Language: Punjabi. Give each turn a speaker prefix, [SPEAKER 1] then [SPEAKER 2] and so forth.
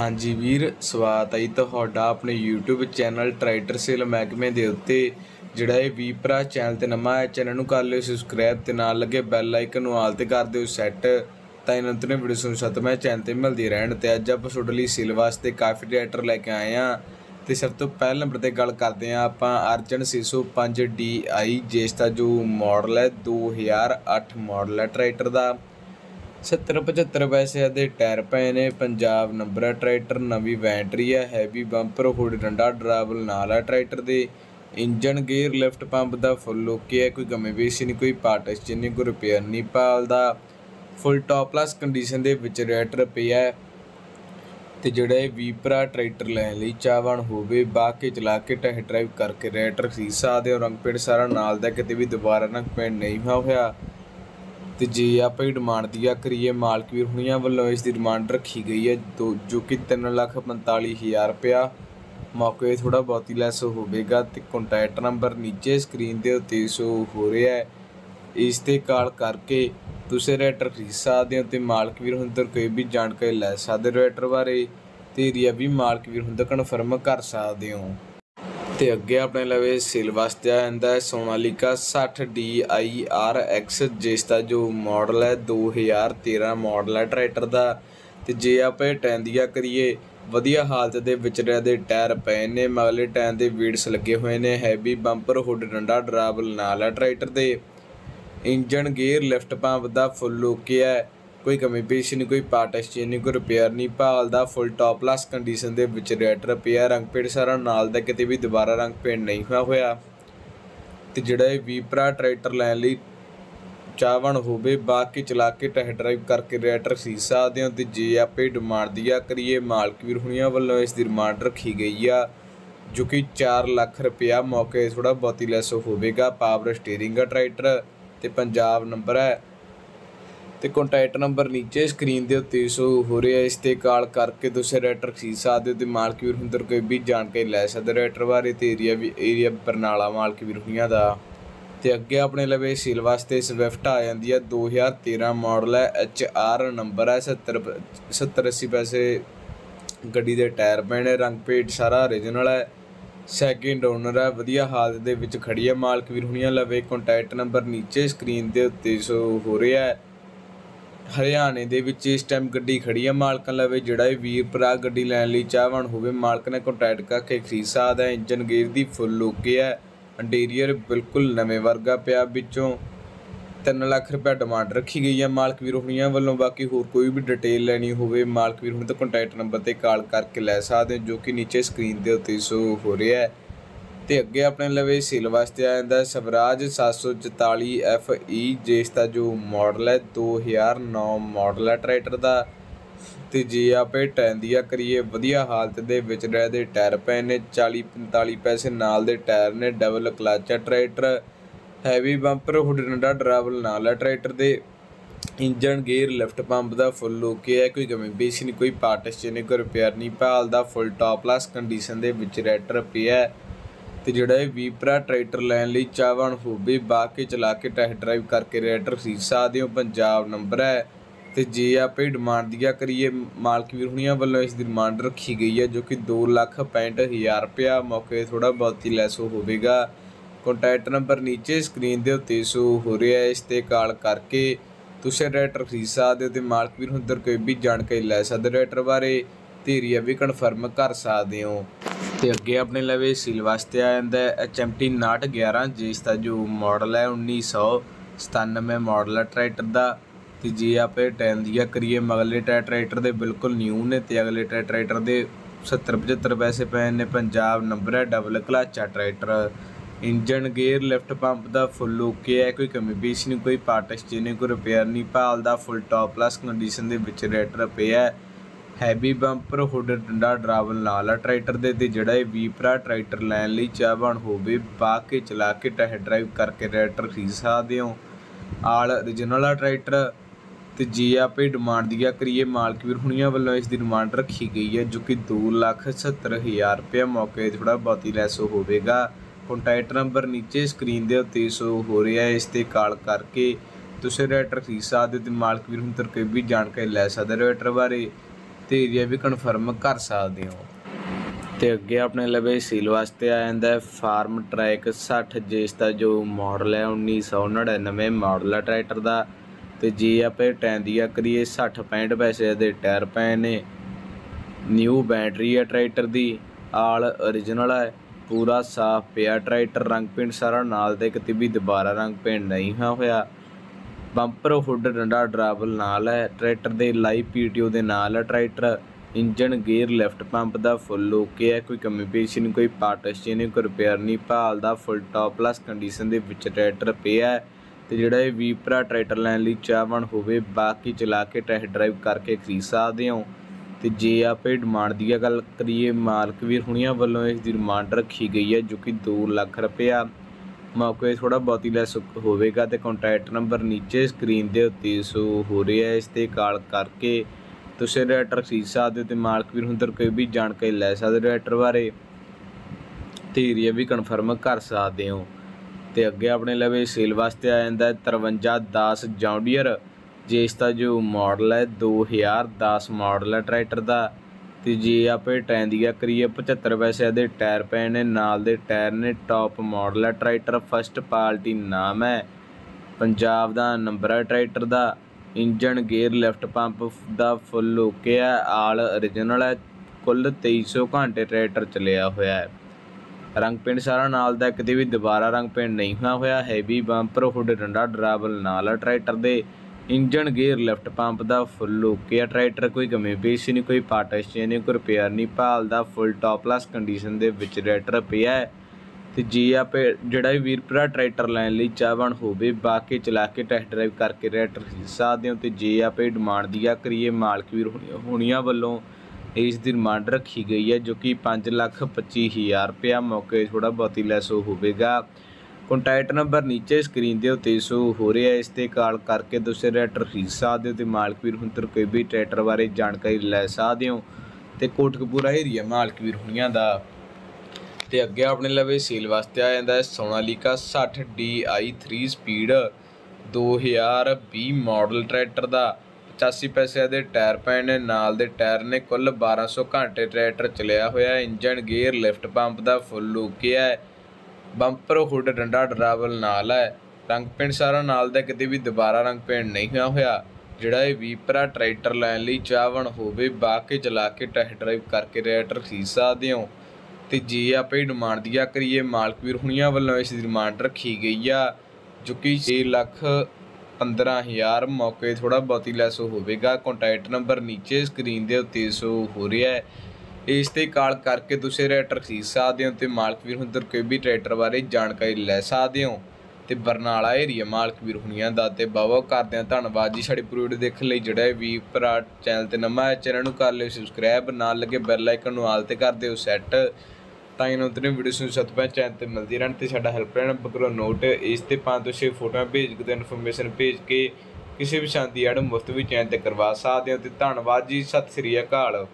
[SPEAKER 1] ਹਾਂਜੀ ਵੀਰ, ਸਵਾਗਤ ਹੈ ਜੀ ਤੁਹਾਡਾ ਆਪਣੇ YouTube ਚੈਨਲ ਟਰੈਕਟਰ ਸੇਲ ਮਹਿਕਮੇ ਦੇ ਉੱਤੇ। ਜਿਹੜਾ ਇਹ ਵੀ ਭਰਾ ਚੈਨਲ ਤੇ ਨਵਾਂ ਹੈ ਚੈਨਲ ਨੂੰ ਕਰ ਲਿਓ ਸਬਸਕ੍ਰਾਈਬ ਤੇ ਨਾਲ ਲੱਗੇ ਬੈਲ ਆਈਕਨ ਨੂੰ ਆਲ ਤੇ ਕਰ ਦਿਓ ਸੈੱਟ ਤਾਂ ਇਹਨਾਂ ਤੋਂ ਵੀਡੀਓ ਸੁਣ ਸਤਮਾ ਚੈਨਲ ਤੇ ਮਿਲਦੀ ਰਹਿਣ ਤੇ ਅੱਜ ਆਪਾਂ ਤੁਹਾਡੇ ਲਈ ਸੇਲ ਵਾਸਤੇ ਕਾਫੀ ਟਰੈਕਟਰ ਲੈ ਕੇ ਆਏ ਆ ਤੇ ਸਭ ਤੋਂ ਪਹਿਲੇ ਨੰਬਰ ਤੇ ਗੱਲ ਕਰਦੇ ਆ ਆਪਾਂ ਅਰਜਨ 605 DI ਜਿਸ ਦਾ ਜੋ ਮਾਡਲ ਹੈ 2008 ਮਾਡਲ ਹੈ ਟਰੈਕਟਰ ਦਾ। 70 75 ਪੈਸੇ ਦੇ ਟਾਇਰ ਪਏ ਨੇ। ਪੰਜਾਬ ਨੰਬਰ ਹੈ ਟਰੈਕਟਰ, ਨਵੀਂ ਬੈਟਰੀ ਹੈ, ਹੈਵੀ ਬੰਪਰ, ਹੁੱਡ ਡੰਡਾ ਡਰਾਈਵਲ ਨਾਲ ਹੈ ਟਰੈਕਟਰ ਦੇ। ਇੰਜਨ ਗੇਅਰ, ਲਿਫਟ ਪੰਪ ਦਾ ਫੁੱਲ ਓਕੇ ਹੈ, ਕੋਈ ਗਮੇ ਪੇਸ਼ੀ ਨਹੀਂ, ਕੋਈ ਪਾਰਟ ਐਕਸਚੇਂਜ ਨਹੀਂ, ਕੋਈ ਰਿਪੇਅਰ ਨਹੀਂ ਪਾਲਦਾ ਫੁੱਲ ਟਾਪ ਪਲੱਸ ਕੰਡੀਸ਼ਨ ਦੇ ਵਿੱਚ ਰੈਟਰ ਪਿਆ ਹੈ। ਤੇ ਜਿਹੜਾ ਇਹ ਵੀਪਰਾ ਟਰੈਕਟਰ ਲੈਣ ਲਈ ਚਾਹਵਾਨ ਹੋਵੇ ਬਾਹ ਕੇ ਚਲਾ ਕੇ ਟੈਸਟ ਡਰਾਈਵ ਕਰਕੇ ਰੈਟਰ ਖਰੀਦ ਸਕਦੇ ਹੋ। ਰੰਗ ਪੇਂਟ ਸਾਰਾ ਨਾਲ ਦਾ ਕਿਤੇ ਵੀ ਦੁਬਾਰਾ ਰੰਗ ਪੇਂਟ ਨਹੀਂ ਹੋਇਆ। ਤੇ ਜੇ ਆਪਾਂ ਇਹ ਡਿਮਾਂਡ ਦੀ ਦੀਆ ਕਰੀਏ, ਮਾਲਕ ਵੀਰ ਹੁਣੀਆਂ ਵੱਲੋਂ ਇਸ ਦੀ ਡਿਮਾਂਡ ਰੱਖੀ ਗਈ ਹੈ, ਦੋ- ਜੋ ਕਿ 345000 ਰੁਪਇਆ। ਮੌਕੇ ਥੋੜਾ ਬਹੁਤੀ ਲੈਸ ਹੋਵੇਗਾ ਤੇ ਕੰਟੈਕਟ ਨੰਬਰ ਨੀਚੇ ਸਕਰੀਨ ਦੇ ਉੱਤੇ ਸ਼ੋ ਹੋ ਰਿਹਾ ਹੈ। ਇਸ ਤੇ ਕਾਲ ਕਰਕੇ ਤੁਸੀਂ ਰੈਟਰ ਖਰੀਦ ਸਕਦੇ ਹੋ ਤੇ ਮਾਲਕ ਵੀਰ ਹੁੰਦਰ ਕੋਈ ਵੀ ਜਾਣਕਾਰੀ ਲੈ ਸਕਦੇ ਹੋ ਰੈਟਰ ਬਾਰੇ ਤੇ ਏਰੀਆ ਵੀ ਮਾਲਕ ਵੀਰ ਹੁੰਦਾ ਕਨਫਰਮ ਕਰ ਸਕਦੇ ਹੋ। ਤੇ ਅੱਗੇ ਆਪਣੇ ਲਵੇ ਸੇਲ ਵਾਸਤੇ ਆ ਜਾਂਦਾ ਹੈ ਸੋਨਾਲੀਕਾ 60 DIRX ਜਿਸ ਦਾ ਜੋ ਮਾਡਲ ਹੈ 2013 ਮਾਡਲ ਹੈ ਟਰੈਕਟਰ ਦਾ। ਤੇ ਜੇ ਆਪਾਂ ਇਹ ਟੈਂਦੀਆ ਕਰੀਏ, ਵਧੀਆ ਹਾਲਤ ਦੇ ਵਿੱਚ ਦੇ ਟਾਇਰ ਪਏ ਨੇ ਮਗਲੇ ਟਾਇਰ ਦੇ ਵੀਡਸ ਲੱਗੇ ਹੋਏ ਨੇ, ਹੈਵੀ ਬੰਪਰ, ਹੁੱਡ ਡੰਡਾ ਡਰਾਈਵਲ ਨਾਲ ਹੈ ਟਰੈਕਟਰ ਦੇ। ਇੰਜਨ ਗੇਅਰ ਲਿਫਟ ਪੰਪ ਦਾ ਫੁੱਲ ਓਕੇ ਹੈ। ਕੋਈ ਕਮੀ ਪੇਸ਼ੀ ਨਹੀਂ ਕੋਈ ਪਾਰਟ ਐਕਸਚੇਂਜ ਨਹੀਂ ਕੋਈ ਰਿਪੇਅਰ ਨਹੀਂ ਭਾਲ ਦਾ ਫੁੱਲ ਟਾਪ ਪਲੱਸ ਕੰਡੀਸ਼ਨ ਦੇ ਵਿੱਚ ਰੈਟਰ ਪਿਆ ਰੰਗ ਪੇਂਟ ਸਾਰਾ ਨਾਲ ਦਾ ਕਿਤੇ ਵੀ ਦੁਬਾਰਾ ਰੰਗ ਪੇਂਟ ਨਹੀਂ ਹੋਇਆ ਹੋਇਆ। ਤੇ ਜਿਹੜਾ ਇਹ ਵੀਪਰਾ ਟਰੈਕਟਰ ਲੈਣ ਲਈ ਚਾਹਵਣ ਹੋਵੇ, ਬਾਕੀ ਚਲਾ ਕੇ ਟੈਸਟ ਡਰਾਈਵ ਕਰਕੇ ਰੈਟਰ ਖਰੀਦ ਸਕਦੇ ਹੋ ਤੇ ਜੇ ਆਪੇ ਡਿਮਾਂਡ ਦਿਆ ਕਰੀਏ ਮਾਲਕ ਵੀਰ ਹੁਣੀਆਂ ਵੱਲੋਂ ਇਸ ਦੀ ਡਿਮਾਂਡ ਰੱਖੀ ਗਈ ਆ, ਜੋ ਕਿ 4 ਲੱਖ ਰੁਪਇਆ ਮੌਕੇ ਥੋੜਾ ਬਹੁਤੀ ਲੈਸ ਹੋਵੇਗਾ ਪਾਵਰ ਸਟੀਅਰਿੰਗ ਦਾ ਟਰੈਕਟਰ ਤੇ ਪੰਜਾਬ ਨੰਬਰ ਹੈ। ਤੇ ਕੰਟੈਕਟ ਨੰਬਰ ਨੀਚੇ ਸਕਰੀਨ ਦੇ ਉੱਤੇ ਸ਼ੋ ਹੋ ਰਿਹਾ ਇਸ ਤੇ ਕਾਲ ਕਰਕੇ ਤੁਸੀਂ ਰੈਟਰ ਖਰੀਦ ਸਕਦੇ ਹੋ ਤੇ ਮਾਲਕ ਵੀਰ ਹੁੰਦਰ ਕੋਈ ਵੀ ਜਾਣਕਾਰੀ ਲੈ ਸਕਦੇ। ਹੋ ਰੈਟਰ ਬਾਰੇ ਤੇ ਏਰੀਆ ਵੀ ਏਰੀਆ ਬਰਨਾਲਾ ਮਾਲਕ ਵੀਰ ਹੁਣੀਆਂ ਦਾ। ਤੇ ਅੱਗੇ ਆਪਣੇ ਲਵੇ ਸੀਲ ਵਾਸਤੇ ਸਵਿਫਟ ਆ ਜਾਂਦੀ ਹੈ। 2013 ਮਾਡਲ ਹੈ। ਐਚ ਆਰ ਨੰਬਰ ਹੈ। 70 70 80 ਪੈਸੇ ਗੱਡੀ ਦੇ ਟਾਇਰ ਪਏ ਨੇ ਰੰਗ ਪੇਟ ਸਾਰਾ origignal ਹੈ। ਸੈਕਿੰਡ ਓਨਰ ਹੈ। ਵਧੀਆ ਹਾਲਤ ਦੇ ਵਿੱਚ ਖੜੀ ਹੈ। ਮਾਲਕ ਵੀਰ ਹੁਣੀਆਂ ਲਵੇ ਕੰਟੈਕਟ ਨੰਬਰ ਨੀਚੇ ਸਕਰੀਨ ਦੇ ਉੱਤੇ ਸ਼ੋ ਹੋ ਰਿਹਾ ਹੈ। ਹਰਿਆਣੇ ਦੇ ਵਿੱਚ ਇਸ ਟਾਈਮ ਗੱਡੀ ਖੜੀ ਆ, ਮਾਲਕਾਂ ਲਵੇ ਜਿਹੜਾ ਇਹ ਵੀਰ ਭਰਾ ਗੱਡੀ ਲੈਣ ਲਈ ਚਾਹਵਾਨ ਹੋਵੇ, ਮਾਲਕ ਨੇ ਕੰਟੈਕਟ ਕਰਕੇ ਖਰੀਦ ਸਕਦਾ ਹੈ। ਇੰਜਨ ਗੇਅਰ ਦੀ ਫੁੱਲ ਓਕੇ ਹੈ। ਇੰਟੀਰੀਅਰ ਬਿਲਕੁਲ ਨਵੇਂ ਵਰਗਾ ਪਿਆ, ਵਿੱਚੋਂ 3 ਲੱਖ ਰੁਪਏ ਡਿਮਾਂਡ ਰੱਖੀ ਗਈ ਹੈ ਮਾਲਕ ਵੀਰ ਹੁਣੀਆਂ ਵੱਲੋਂ। ਬਾਕੀ ਹੋਰ ਕੋਈ ਵੀ ਡਿਟੇਲ ਲੈਣੀ ਹੋਵੇ, ਮਾਲਕ ਵੀਰ ਹੁਣੀ ਤਾਂ ਕੰਟੈਕਟ ਨੰਬਰ ਤੇ ਕਾਲ ਕਰਕੇ ਲੈ ਸਕਦੇ ਹੋ, ਜੋ ਕਿ ਨੀਚੇ ਸਕਰੀਨ ਦੇ ਉੱਤੇ ਸ਼ੋ ਹੋ ਰਿਹਾ ਹੈ। ਤੇ ਅੱਗੇ ਆਪਣੇ ਲਵੇ ਸੇਲ ਵਾਸਤੇ ਆ ਜਾਂਦਾ ਸਵਰਾਜ 744 FE ਜਿਸ ਦਾ ਜੋ ਮਾਡਲ ਹੈ 2009 ਮਾਡਲ ਹੈ ਟਰੈਕਟਰ ਦਾ। ਤੇ ਜੇ ਆਪੇ ਟੈਂਦੀਆ ਕਰੀਏ, ਵਧੀਆ ਹਾਲਤ ਦੇ ਵਿੱਚ ਦੇ ਟਾਇਰ ਪਏ ਨੇ 40 45 ਪੈਸੇ ਨਾਲ ਦੇ ਟਾਇਰ ਨੇ ਡਬਲ ਕਲਚ ਹੈ ਟਰੈਕਟਰ। ਹੈਵੀ ਬੰਪਰ ਹੁੱਡ ਡੰਡਾ ਡਰਾਈਵਲ ਨਾਲ ਹੈ ਟਰੈਕਟਰ ਦੇ। ਇੰਜਨ ਗੇਅਰ ਲਿਫਟ ਪੰਪ ਦਾ ਫੁੱਲ ਓਕੇ ਹੈ, ਕੋਈ ਕਮੀ ਪੇਸ਼ੀ ਨਹੀਂ, ਕੋਈ ਪਾਰਟਸ ਐਕਸਚੇਂਜ ਨਹੀਂ, ਕੋਈ ਰਿਪੇਅਰ ਨਹੀਂ ਭਾਲਦਾ ਫੁੱਲ ਟਾਪ ਕਲਾਸ ਕੰਡੀਸ਼ਨ ਦੇ ਵਿੱਚ ਰੈਟਰ ਪਿਆ ਹੈ। ਤੇ ਜਿਹੜਾ ਇਹ ਵੀਪਰਾ ਟਰੈਕਟਰ ਲੈਣ ਲਈ ਚਾਹਵਾਨ ਹੋਵੇ ਬਾਹ ਕੇ ਚਲਾ ਕੇ ਟੈਸਟ ਡਰਾਈਵ ਕਰਕੇ ਰੈਟਰ ਖਰੀਦ ਸਕਦੇ ਹੋ, ਪੰਜਾਬ ਨੰਬਰ ਹੈ। ਤੇ ਜੇ ਆਪੇ ਡਿਮਾਂਡ ਦਿਆ ਕਰੀਏ, ਮਾਲਕ ਵੀਰ ਹੁਣੀਆਂ ਵੱਲੋਂ ਇਸ ਦੀ ਡਿਮਾਂਡ ਰੱਖੀ ਗਈ ਹੈ, ਜੋ ਕਿ 265000 ਰੁਪਇਆ ਮੌਕੇ ਥੋੜਾ ਬਹੁਤੀ ਲੈਸ ਹੋਵੇਗਾ। ਕੰਟੈਕਟ ਨੰਬਰ ਨੀਚੇ ਸਕਰੀਨ ਦੇ ਉੱਤੇ ਸ਼ੋ ਹੋ ਰਿਹਾ ਹੈ, ਇਸ ਤੇ ਕਾਲ ਕਰਕੇ ਤੁਸੀਂ ਰੈਟਰ ਖਰੀਦ ਸਕਦੇ ਹੋ ਤੇ ਮਾਲਕ ਵੀਰ ਹੁੰਦਰ ਕੋਈ ਵੀ ਜਾਣਕਾਰੀ ਲੈ ਸਕਦੇ ਹੋ ਰੈਟਰ ਬਾਰੇ, ਤੇ ਵੀ ਕਨਫਰਮ ਕਰ ਸਕਦੇ ਹੋ। ਤੇ ਅੱਗੇ ਆਪਣੇ ਲਵੇ ਸੀਲ ਵਾਸਤੇ ਆ ਜਾਂਦਾ ਹੈ। HMT 911 ਜਿਸ ਦਾ ਜੋ ਮਾਡਲ ਹੈ 1997 ਮਾਡਲ ਹੈ ਟਰੈਕਟਰ ਦਾ। ਤੇ ਜੇ ਆਪੇ ਟੈਨ ਦੀਆ ਕਰੀਏ ਮਗਲੇ ਟਾਇਰ ਟਰੈਕਟਰ ਦੇ ਬਿਲਕੁਲ ਨਿਊ ਨੇ ਤੇ ਅਗਲੇ ਟਾਇਰ ਟਰੈਕਟਰ ਦੇ 70 75 ਪੈਸੇ ਪਏ ਨੇ। ਪੰਜਾਬ ਨੰਬਰ ਹੈ double ਕਲਾਚਾ tractor engine gear lift pump ਦਾ ਫੁੱਲ ਓਕੇ ਹੈ। ਕੋਈ ਕਮੀ ਪੇਸ਼ ਨਹੀਂ, ਕੋਈ ਪਾਰਟ ਐਕਸਚੇਂਜ ਨਹੀਂ, ਕੋਈ ਰਿਪੇਅਰ ਨਹੀਂ। ਭਾਲਦਾ ਫੁੱਲ ਟਾਪ ਪਲੱਸ ਕੰਡੀਸ਼ਨ ਦੇ ਵਿੱਚ ਰੈਟਰ ਪਿਆ ਹੈ। ਹੈਵੀ ਬੰਪਰ, ਹੁੱਡ ਡੰਡਾ ਡਰਾਈਵਲ ਨਾਲ ਟਰੈਕਟਰ ਦੇ ਤੇ ਜਿਹੜਾ ਇਹ ਵੀਪਰਾ ਟਰੈਕਟਰ ਲੈਣ ਲਈ ਚਾਹਵਾਨ ਹੋਵੇ, ਪਾ ਕੇ, ਚਲਾ ਕੇ, ਟੈਸਟ ਡਰਾਈਵ ਕਰਕੇ ਰੈਟਰ ਖਰੀਦ ਸਕਦੇ ਹੋ। ਆਲ origignal ਆ ਟਰੈਕਟਰ ਤੇ ਜੇ ਆਪੇ ਡਿਮਾਂਡ ਦਿਆ ਕਰੀਏ, ਮਾਲਕ ਵੀਰ ਹੁਣੀਆਂ ਵੱਲੋਂ ਇਸ ਦੀ ਡਿਮਾਂਡ ਰੱਖੀ ਗਈ ਹੈ ਜੋ ਕਿ 270000 ਰੁਪਏ ਮੌਕੇ ਥੋੜਾ ਬਹੁਤੀ ਲੈਸ ਹੋਵੇਗਾ। ਕੰਟੈਕਟ ਨੰਬਰ ਨੀਚੇ ਸਕਰੀਨ ਦੇ ਉੱਤੇ ਸ਼ੋ ਹੋ ਰਿਹਾ ਹੈ ਇਸ ਤੇ ਕਾਲ ਕਰਕੇ ਤੁਸੀਂ ਰੈਟਰ ਖਰੀਦ ਸਕਦੇ ਹੋ ਤੇ ਮਾਲਕ ਵੀਰ ਹੁਣ ਤੱਕ ਵੀ ਜਾਣਕਾਰੀ ਲੈ ਸਕਦੇ ਰੈਟਰ ਬਾਰੇ। ਤੇ ਏਰੀਆ ਵੀ ਕਨਫਰਮ ਕਰ ਸਕਦੇ ਹੋ। ਤੇ ਅੱਗੇ ਆਪਣੇ ਲਵੇ ਸੀਲ ਵਾਸਤੇ ਆ ਜਾਂਦਾ ਫਾਰਮ ਟਰੈਕ 60 ਜਿਸ ਦਾ ਜੋ ਮਾਡਲ ਹੈ 1999 ਮਾਡਲ ਹੈ ਟਰੈਕਟਰ ਦਾ। ਤੇ ਜੇ ਆਪੇ ਟੈਂਦੀਆ ਕਰੀਏ 60 65 ਪੈਸੇ ਦੇ ਟਾਇਰ ਪਏ ਨੇ। ਨਿਊ ਬੈਟਰੀ ਹੈ ਟਰੈਕਟਰ ਦੀ, ਆਲ origignal ਹੈ, ਪੂਰਾ ਸਾਫ਼ ਪਿਆ ਟਰੈਕਟਰ ਰੰਗ ਪੇਂਟ ਸਾਰਾ ਨਾਲ ਦੇ ਕਿਤੇ ਵੀ ਦੁਬਾਰਾ ਰੰਗ ਪੇਂਟ ਨਹੀਂ ਹਾਂ ਹੋਇਆ। ਬੰਪਰ ਹੁੱਡ ਡੰਡਾ ਡਰਾਵਲ ਨਾਲ ਹੈ ਟਰੈਕਟਰ ਦੇ ਲਾਈਵ ਪੀਟੀਓ ਦੇ ਨਾਲ ਹੈ tractor engine gear left pump ਦਾ ਫੁੱਲ ਓਕੇ ਹੈ, ਕੋਈ ਕਮੀ ਪੇਸ਼ੀ ਨਹੀਂ, ਕੋਈ ਪਾਰਟ ਐਕਸਚੇਂਜ ਨਹੀਂ, ਕੋਈ ਰਿਪੇਅਰ ਨਹੀਂ, ਭਾਲ ਦਾ ਫੁੱਲ ਟਾਪ ਪਲੱਸ ਕੰਡੀਸ਼ਨ ਦੇ ਵਿੱਚ ਟਰੈਕਟਰ ਪਿਆ ਹੈ ਤੇ ਜਿਹੜਾ ਇਹ ਵੀ ਭਰਾ ਟਰੈਕਟਰ ਲੈਣ ਲਈ ਚਾਹਵਣ ਹੋਵੇ, ਬਾਕੀ ਚਲਾ ਕੇ ਟੈਸਟ ਡਰਾਈਵ ਕਰਕੇ ਖਰੀਦ ਸਕਦੇ ਹੋ। ਤੇ ਜੇ ਆਪੇ ਡਿਮਾਂਡ ਦੀ ਗੱਲ ਕਰੀਏ, ਮਾਲਕ ਵੀਰ ਹੁਣੀਆਂ ਵੱਲੋਂ ਇਸ ਦੀ ਡਿਮਾਂਡ ਰੱਖੀ ਗਈ ਹੈ, ਜੋ ਕਿ 2 ਲੱਖ ਰੁਪਇਆ ਮੌਕੇ ਥੋੜਾ ਬਹੁਤੀ ਲੈਸ ਹੋਵੇਗਾ ਤੇ ਕੰਟੈਕਟ ਨੰਬਰ ਨੀਚੇ ਸਕਰੀਨ ਦੇ ਉੱਤੇ ਸ਼ੋ ਹੋ ਰਿਹਾ ਹੈ ਇਸ ਤੇ ਕਾਲ ਕਰਕੇ। ਤੁਸੀਂ ਰੈਟਰ ਖਰੀਦ ਸਕਦੇ ਹੋ ਤੇ ਮਾਲਕ ਵੀਰ ਹੁੰਦਰ ਕੋਈ ਵੀ ਜਾਣਕਾਰੀ ਲੈ ਸਕਦੇ ਹੋ ਰੈਟਰ ਬਾਰੇ। ਤੇ ਏਰੀਆ ਵੀ ਕਨਫਰਮ ਕਰ ਸਕਦੇ ਹੋ। ਤੇ ਅੱਗੇ ਆਪਣੇ ਲਵੇ ਸੇਲ ਵਾਸਤੇ ਆ ਜਾਂਦਾ ਹੈ 5310 ਜੌਂਡੀਅਰ। ਜਿਸ ਦਾ ਜੋ ਮਾਡਲ ਹੈ 2010 ਮਾਡਲ ਹੈ ਟਰੈਕਟਰ ਦਾ। ਤੇ ਜੇ ਆਪੇ ਟੈਂਦੀਆ ਕਰੀਏ 75 ਪੈਸੇ ਦੇ ਟਾਇਰ ਪਏ ਨੇ, ਨਾਲ ਦੇ ਟਾਇਰ ਨੇ ਟਾਪ ਮਾਡਲ ਹੈ ਟਰੈਕਟਰ ਫਸਟ ਪਾਰਟੀ ਨਾਮ ਹੈ। ਪੰਜਾਬ ਦਾ ਨੰਬਰ ਹੈ ਟਰੈਕਟਰ ਦਾ ਇੰਜਨ ਗੇਅਰ ਲੈਫਟ ਪੰਪ ਦਾ ਫੁੱਲ ਓਕੇ ਹੈ ਆਲ origignal ਹੈ, ਕੁੱਲ 2300 ਘੰਟੇ ਟਰੈਕਟਰ ਚੱਲਿਆ ਹੋਇਆ ਹੈ। ਰੰਗ ਪੇਂਟ ਸਾਰਾ ਨਾਲ ਦਾ ਕਿਤੇ ਵੀ ਦੁਬਾਰਾ ਰੰਗ ਪੇਂਟ ਨਹੀਂ ਹੋਇਆ ਹੋਇਆ ਹੈਵੀ ਬੰਪਰ ਹੁੱਡ ਡੰਡਾ ਡਰਾਵਲ ਨਾਲ ਹੈ ਟਰੈਕਟਰ ਦੇ। ਇੰਜਨ ਗੇਅਰ, ਲਿਫਟ ਪੰਪ ਦਾ ਫੁੱਲ ਓਕੇ ਹੈ ਟਰੈਕਟਰ ਕੋਈ ਕਮੀ ਪੇਸ਼ੀ ਨਹੀਂ, ਕੋਈ ਪਾਰਟ ਐਕਸਚੇਂਜ ਨਹੀਂ, ਕੋਈ ਰਿਪੇਅਰ ਨਹੀਂ ਭਾਲ ਦਾ ਫੁੱਲ ਟਾਪ ਪਲੱਸ ਕੰਡੀਸ਼ਨ ਦੇ ਵਿੱਚ ਟਰੈਕਟਰ ਪਿਆ ਹੈ। ਤੇ ਜੀ ਆਪੇ ਜਿਹੜਾ ਵੀ ਵੀਰਪੁਰਾ ਟਰੈਕਟਰ ਲੈਣ ਲਈ ਚਾਹਵਣ ਹੋਵੇ, ਬਾਕੀ ਚਲਾ ਕੇ ਟੈਸਟ ਡਰਾਈਵ ਕਰਕੇ ਟਰੈਕਟਰ ਖਰੀਦ ਸਕਦੇ ਹੋ। ਤੇ ਜੇ ਆਪੇ ਡਿਮਾਂਡ ਦੀ ਆ ਕਰੀਏ, ਮਾਲਕ ਵੀਰ ਹੁਣੀ- ਹੁਣੀਆਂ ਵੱਲੋਂ ਇਸ ਦੀ ਡਿਮਾਂਡ ਰੱਖੀ ਗਈ ਹੈ, ਜੋ ਕਿ 5 ਲੱਖ 25000 ਰੁਪਇਆ ਮੌਕੇ ਥੋੜਾ ਬਹੁਤੀ ਲੈਸ ਹੋਵੇਗਾ। ਕੰਟੈਕਟ ਨੰਬਰ ਨੀਚੇ ਸਕਰੀਨ ਦੇ ਉੱਤੇ ਸ਼ੋ ਹੋ ਰਿਹਾ ਇਸ ਤੇ ਕਾਲ ਕਰਕੇ ਤੁਸੀਂ ਟਰੈਕਟਰ ਖਰੀਦ ਸਕਦੇ ਹੋ ਤੇ ਮਾਲਕ ਵੀਰ ਹੁਣ ਤੱਕ ਕੋਈ ਵੀ ਟਰੈਕਟਰ ਬਾਰੇ ਜਾਣਕਾਰੀ ਲੈ ਸਕਦੇ ਹੋ। ਤੇ ਕੋਟਕਪੂਰਾ ਏਰੀਆ ਮਾਲਕ ਵੀਰ ਹੁਣੀਆਂ ਦਾ। ਤੇ ਅੱਗੇ ਆਪਣੇ ਲਵੇ ਸੇਲ ਵਾਸਤੇ ਆ ਜਾਂਦਾ ਹੈ Sonalika 60 DI 3 speed 2020 model tractor ਦਾ। 85 ਪੈਸੇ ਦੇ ਟਾਇਰ ਪਏ ਨੇ, ਨਾਲ ਦੇ ਟਾਇਰ ਨੇ ਕੁੱਲ 1200 ਘੰਟੇ ਟਰੈਕਟਰ ਚਲਿਆ ਹੋਇਆ ਇੰਜਨ ਗੇਅਰ ਲਿਫਟ ਪੰਪ ਦਾ ਫੁੱਲ ਓਕੇ ਹੈ। ਬੰਪਰ ਹੁੱਡ ਡੰਡਾ ਡਰਾਵਲ ਨਾਲ ਹੈ। ਰੰਗ ਪੇਂਟ ਸਾਰਾ ਨਾਲ ਦਾ ਕਿਤੇ ਵੀ ਦੁਬਾਰਾ ਰੰਗ ਪੇਂਟ ਨਹੀਂ ਹੋਇਆ ਹੋਇਆ। ਜਿਹੜਾ ਇਹ ਵੀਪਰਾ ਟਰੈਕਟਰ ਲੈਣ ਲਈ ਚਾਹਵਣ ਹੋਵੇ ਬਾਕੀ ਚਲਾ ਕੇ ਟੈਸਟ ਡਰਾਈਵ ਕਰਕੇ ਟਰੈਕਟਰ ਖਰੀਦ ਸਕਦੇ ਹੋ। ਤੇ ਜੇ ਆਪੇ ਡਿਮਾਂਡ ਦੀ ਕਰੀਏ ਮਾਲਕ ਵੀਰ ਹੁਣੀਆਂ ਵੱਲੋਂ ਇਸ ਦੀ ਡਿਮਾਂਡ ਰੱਖੀ ਗਈ ਆ, ਜੋ ਕਿ 6 ਲੱਖ 15000 ਮੌਕੇ ਥੋੜਾ ਬਹੁਤੀ ਲੈਸ ਹੋਵੇਗਾ। ਕੰਟੈਕਟ ਨੰਬਰ ਨੀਚੇ ਸਕਰੀਨ ਦੇ ਉੱਤੇ ਸ਼ੋ ਹੋ ਰਿਹਾ ਹੈ। ਇਸ ਤੇ ਕਾਲ ਕਰਕੇ ਤੁਸੀਂ ਟਰੈਕਟਰ ਖਰੀਦ ਸਕਦੇ ਹੋ ਤੇ ਮਾਲਕ ਵੀਰ ਹੁੰਦਰ ਕੋਈ ਵੀ ਟਰੈਕਟਰ ਬਾਰੇ ਜਾਣਕਾਰੀ ਲੈ ਸਕਦੇ ਹੋ। ਤੇ ਬਰਨਾਲਾ ਏਰੀਆ ਮਾਲਕ ਵੀਰ ਹੁਣੀਆਂ ਦਾ ਤੇ ਬਾਵਾ ਕਰਦੇ ਆ ਧੰਨਵਾਦ ਜੀ ਸਾਡੀ ਪੂਰੀ ਵੀਡੀਓ ਦੇਖਣ ਲਈ। ਜਿਹੜਾ ਵੀ ਭਰਾ ਚੈਨਲ ਤੇ ਨਵਾਂ ਹੈ ਚੈਨਲ ਨੂੰ ਕਰ ਲਿਓ ਸਬਸਕ੍ਰਾਈਬ ਨਾਲ ਲੱਗੇ ਬੈਲ ਆਈਕਨ ਨੂੰ ਆਲ ਤੇ ਕਰ ਦਿਓ ਸੈੱਟ ਤਾਂ ਇਹਨਾਂ ਉਤਨੇ ਵੀਡੀਓ ਨੂੰ ਸਤਪਾ ਚੈਨਲ ਤੇ ਮਿਲਦੀ ਰਹਿਣ ਤੇ ਸਾਡਾ ਹੈਲਪਲਾਈਨ ਨੰਬਰ ਕਰੋ ਨੋਟ ਇਸ ਤੇ ਪੰਜ ਤੋਂ ਛੇ ਫੋਟੋਆਂ ਭੇਜ ਕੇ ਤੇ ਇਨਫੋਰਮੇਸ਼ਨ ਭੇਜ ਕੇ ਕਿਸੇ ਵੀ ਸ਼ਾਂਤੀ ਐਡ ਮੁਫਤ ਵੀ ਚੈਨਲ ਤੇ ਕਰਵਾ ਸਕਦੇ ਹੋ ਤੇ ਧੰਨਵਾਦ ਜੀ, ਸਤਿ ਸ੍ਰੀ ਅਕਾਲ।